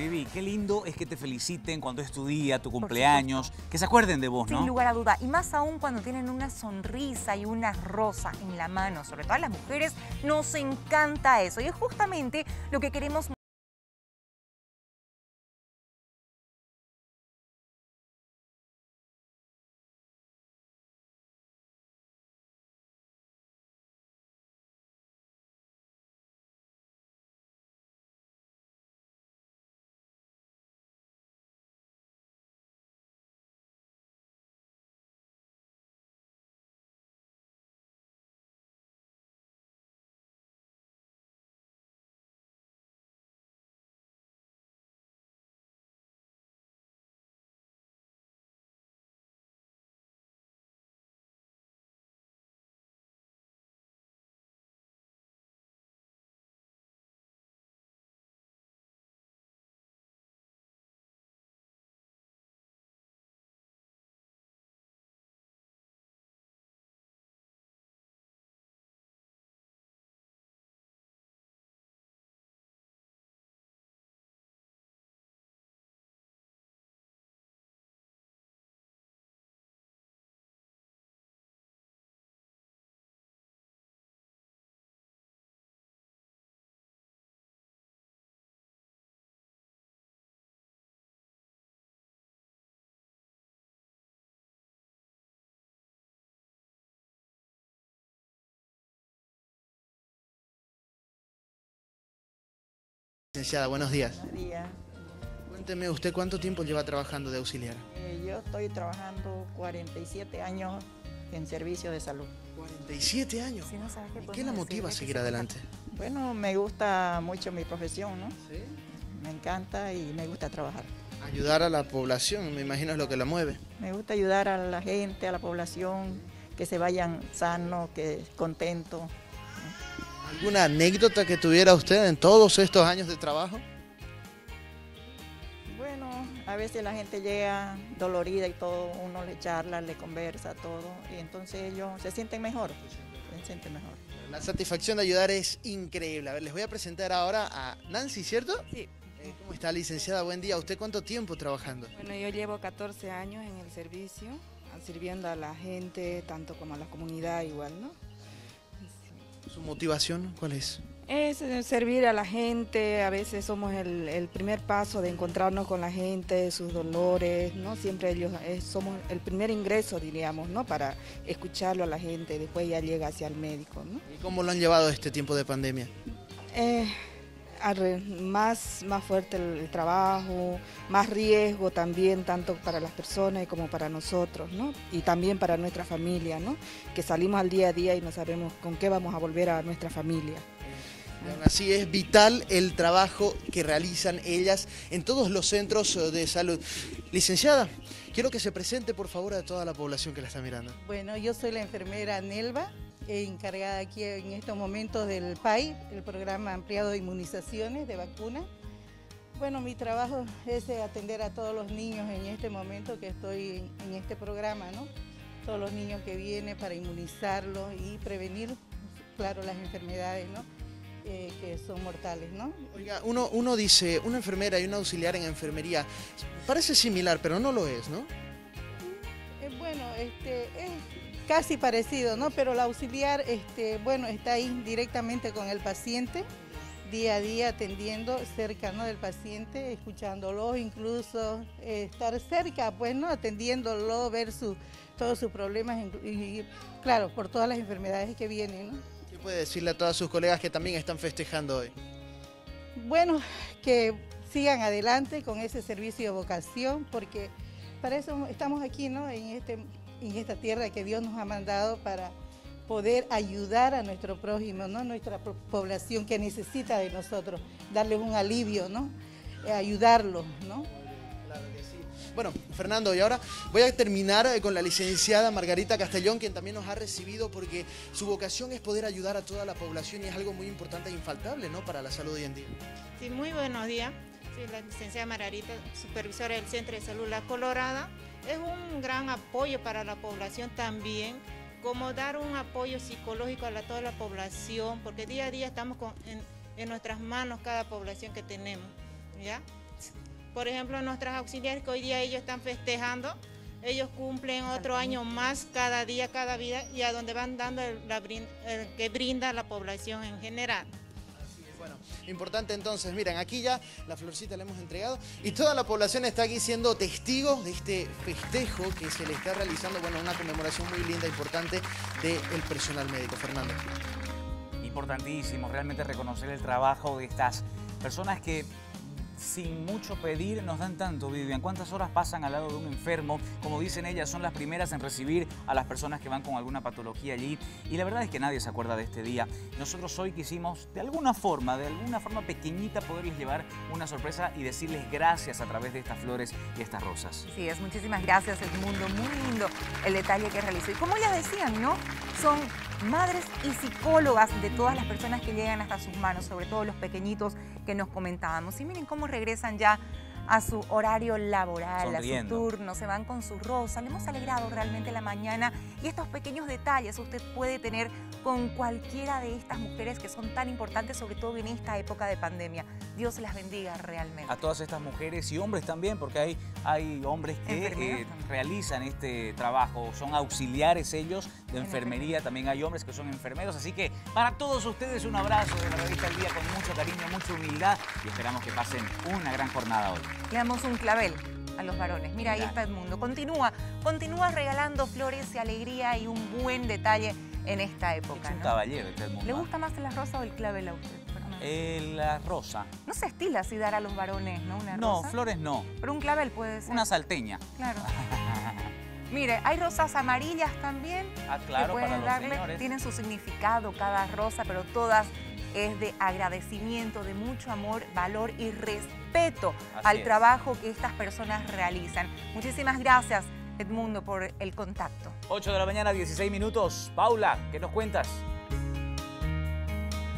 Vivi, qué lindo es que te feliciten cuando es tu día, tu cumpleaños, que se acuerden de vos, ¿no? Sin lugar a duda. Y más aún cuando tienen una sonrisa y una rosa en la mano. Sobre todo a las mujeres nos encanta eso. Y es justamente lo que queremos Licenciada, buenos días. Buenos días. Cuénteme usted cuánto tiempo lleva trabajando de auxiliar. Eh, yo estoy trabajando 47 años en servicio de salud. 47 años. Si no sabes qué ¿Y qué la motiva a seguir adelante? Bueno, me gusta mucho mi profesión, ¿no? Me encanta y me gusta trabajar. Ayudar a la población, me imagino es lo que la mueve. Me gusta ayudar a la gente, a la población, que se vayan sanos, que contentos. ¿Alguna anécdota que tuviera usted en todos estos años de trabajo? Bueno, a veces la gente llega dolorida y todo, uno le charla, le conversa, todo, y entonces ellos se sienten mejor, se sienten mejor. La satisfacción de ayudar es increíble. A ver, les voy a presentar ahora a Nancy, ¿cierto? Sí. Eh, ¿Cómo está, licenciada? Buen día. ¿Usted cuánto tiempo trabajando? Bueno, yo llevo 14 años en el servicio, sirviendo a la gente, tanto como a la comunidad igual, ¿no? ¿Su motivación cuál es? Es eh, servir a la gente, a veces somos el, el primer paso de encontrarnos con la gente, sus dolores, ¿no? Siempre ellos eh, somos el primer ingreso, diríamos, ¿no? Para escucharlo a la gente, después ya llega hacia el médico, ¿no? ¿Y cómo lo han llevado este tiempo de pandemia? Eh, más, más fuerte el, el trabajo, más riesgo también, tanto para las personas como para nosotros, ¿no? Y también para nuestra familia, ¿no? Que salimos al día a día y no sabemos con qué vamos a volver a nuestra familia. Así es vital el trabajo que realizan ellas en todos los centros eh, de salud. Licenciada, quiero que se presente por favor a toda la población que la está mirando. Bueno, yo soy la enfermera Nelva, encargada aquí en estos momentos del PAI, el programa ampliado de inmunizaciones de vacunas. Bueno, mi trabajo es atender a todos los niños en este momento que estoy en este programa, ¿no? Todos los niños que vienen para inmunizarlos y prevenir, claro, las enfermedades, ¿no? Eh, que son mortales, ¿no? Oiga, uno, uno dice, una enfermera y un auxiliar en enfermería, parece similar, pero no lo es, ¿no? Eh, bueno, este, es casi parecido, ¿no? Pero el auxiliar, este, bueno, está ahí directamente con el paciente, día a día atendiendo cerca ¿no? del paciente, escuchándolo, incluso eh, estar cerca, pues, ¿no? Atendiéndolo, ver su, todos sus problemas y, y, claro, por todas las enfermedades que vienen, ¿no? ¿Qué puede decirle a todas sus colegas que también están festejando hoy? Bueno, que sigan adelante con ese servicio de vocación, porque para eso estamos aquí, ¿no? En, este, en esta tierra que Dios nos ha mandado para poder ayudar a nuestro prójimo, ¿no? Nuestra po- población que necesita de nosotros, darles un alivio, ¿no? Eh, ayudarlos, ¿no? Claro que sí. Bueno, Fernando, y ahora voy a terminar eh, con la licenciada Margarita Castellón, quien también nos ha recibido porque su vocación es poder ayudar a toda la población y es algo muy importante e infaltable, ¿no? Para la salud hoy en día. Sí, muy buenos días. Soy la licenciada Margarita, supervisora del Centro de Salud La Colorada. Es un gran apoyo para la población también, como dar un apoyo psicológico a la- toda la población, porque día a día estamos con- en, en nuestras manos cada población que tenemos, ¿ya? Por ejemplo, nuestras auxiliares que hoy día ellos están festejando, ellos cumplen otro año más cada día, cada vida y a donde van dando el, la brin- el que brinda la población en general. Bueno, importante entonces, miren, aquí ya la florcita la hemos entregado y toda la población está aquí siendo testigo de este festejo que se le está realizando, bueno, una conmemoración muy linda, importante del personal médico. Fernando. Importantísimo, realmente reconocer el trabajo de estas personas que sin mucho pedir nos dan tanto, Vivian. ¿Cuántas horas pasan al lado de un enfermo? Como dicen ellas, son las primeras en recibir a las personas que van con alguna patología allí. Y la verdad es que nadie se acuerda de este día. Nosotros hoy quisimos, de alguna forma, de alguna forma pequeñita, poderles llevar una sorpresa y decirles gracias a través de estas flores y estas rosas. Sí, es muchísimas gracias Edmundo, muy lindo el detalle que realizó. Y como ya decían, ¿no? Son madres y psicólogas de todas las personas que llegan hasta sus manos, sobre todo los pequeñitos que nos comentábamos. Y miren cómo regresan ya a su horario laboral, Sonriendo. a su turno, se van con su rosa. Le hemos alegrado realmente la mañana y estos pequeños detalles usted puede tener con cualquiera de estas mujeres que son tan importantes, sobre todo en esta época de pandemia. Dios las bendiga realmente. a todas estas mujeres y hombres también, porque hay, hay hombres que eh, realizan este trabajo, son auxiliares ellos de En enfermería, también hay hombres que son enfermeros, así que para todos ustedes un abrazo de la revista El Día con mucho cariño, mucha humildad y esperamos que pasen una gran jornada hoy. Le damos un clavel a los varones. Mira, ahí está Edmundo. Continúa, continúa regalando flores y alegría y un buen detalle en esta época. Es un ¿no? caballero este del mundo. ¿Le gusta más la rosa o el clavel a usted? Eh, la rosa. No se estila así dar a los varones, ¿no? Una No, rosa. flores no. Pero un clavel puede ser. Una salteña. Claro. Mire, hay rosas amarillas también. Ah, que claro, para pueden los darle. señores. Tienen su significado cada rosa, pero todas es de agradecimiento, de mucho amor, valor y respeto Así al es. trabajo que estas personas realizan. Muchísimas gracias, Edmundo, por el contacto. 8 de la mañana, 16 minutos. Paula, ¿qué nos cuentas?